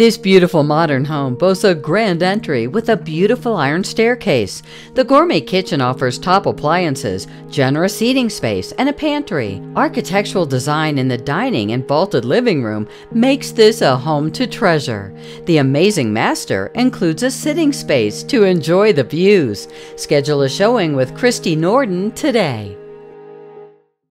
This beautiful modern home boasts a grand entry with a beautiful iron staircase. The gourmet kitchen offers top appliances, generous seating space, and a pantry. Architectural design in the dining and vaulted living room makes this a home to treasure. The amazing master includes a sitting space to enjoy the views. Schedule a showing with Kristie Norden today.